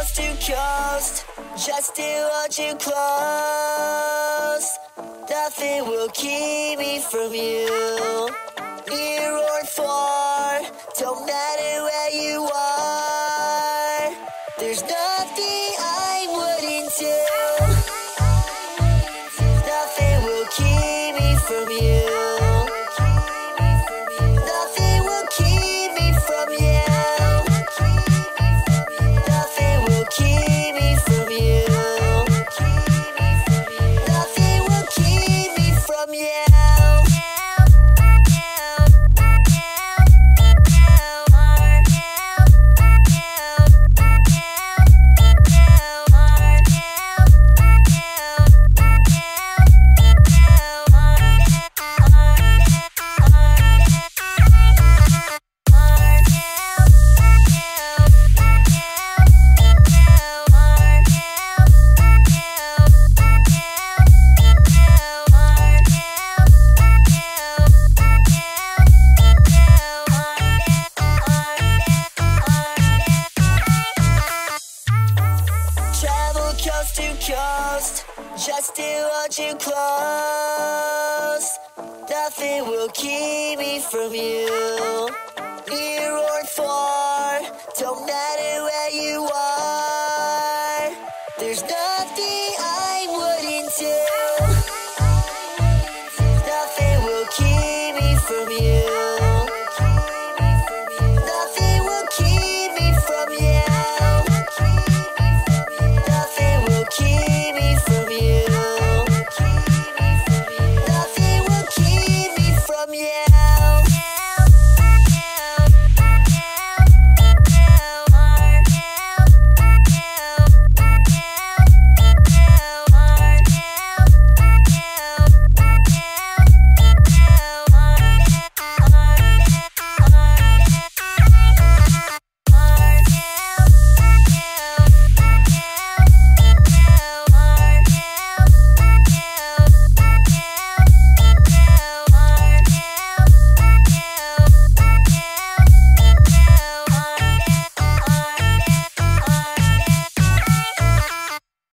coast to coast, just to hold you close. Nothing will keep me from you. Near or far, don't matter where you are. There's nothing coast to coast, just to hold you close. Nothing will keep me from you. Near or far, don't matter where you are. There's no